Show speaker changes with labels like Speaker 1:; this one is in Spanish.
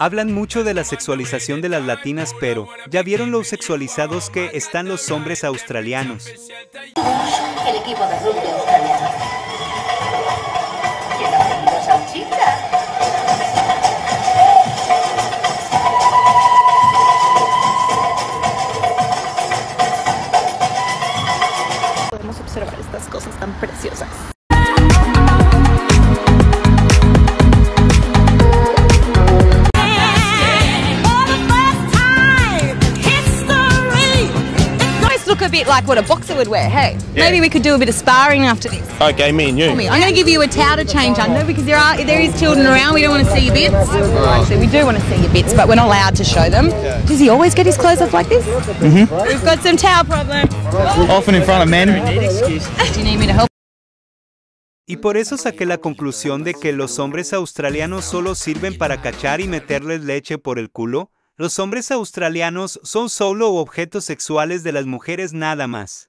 Speaker 1: Hablan mucho de la sexualización de las latinas, pero ¿ya vieron lo sexualizados que están los hombres australianos?
Speaker 2: El equipo de rugby australiano.
Speaker 3: Podemos observar estas cosas tan preciosas.
Speaker 4: Look a bit like what a boxer would wear. Hey, maybe we could do a bit of sparring after this.
Speaker 5: Okay, me and you.
Speaker 4: I'm going to give you a towel to change under because there are there is children around. We don't want to see your bits. Actually, we do want to see your bits, but we're not allowed to show them. Does he always get his clothes off like this? Mm-hmm. We've got some towel problem.
Speaker 5: Often in front of men. Excuse.
Speaker 4: Do you need me to help?
Speaker 1: Y por eso saqué la conclusión de que los hombres australianos solo sirven para cachar y meterles leche por el culo. Los hombres australianos son solo objetos sexuales de las mujeres nada más.